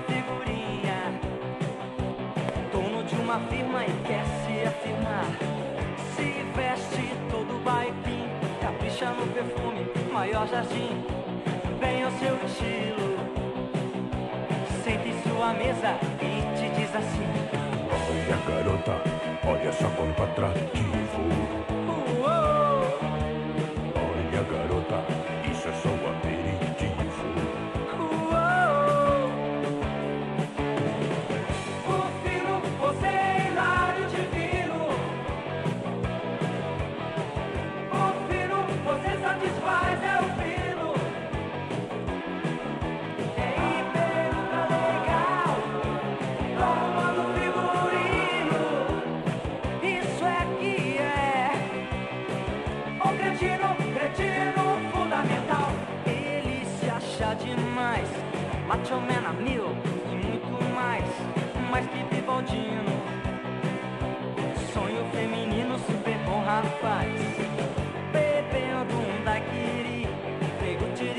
figurinha. Dono de uma firma e quer se afirmar. Se veste todo baipim Capricha no perfume, maior jardim. Vem ao seu estilo. Sente em sua mesa e te diz assim. Olha garota, olha só quanto atrativo demais, macho man a mil e muito mais, mais que Bibaldino. Sonho feminino, super bom rapaz. Bebendo um daiquiri, pego de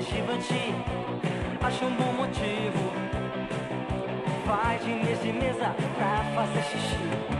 Givenchy. Acho um bom motivo. Vai de mesa em mesa pra fazer xixi.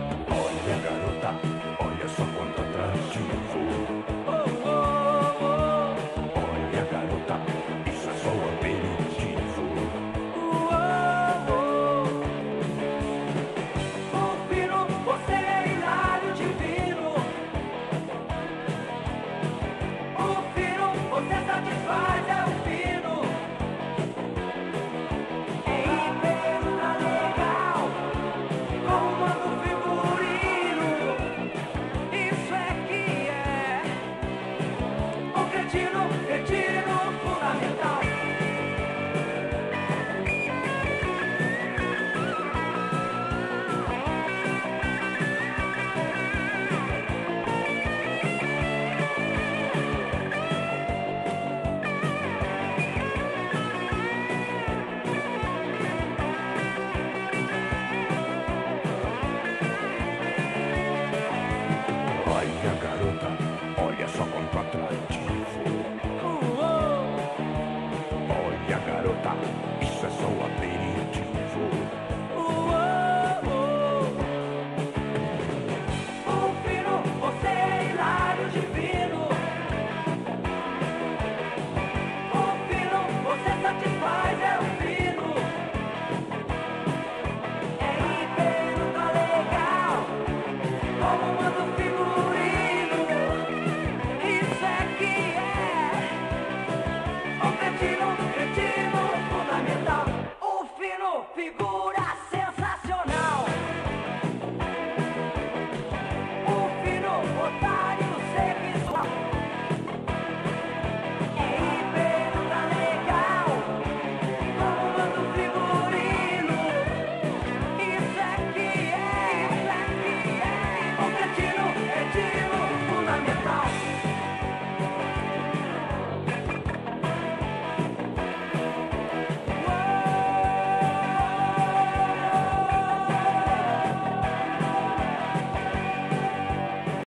Olha, garota,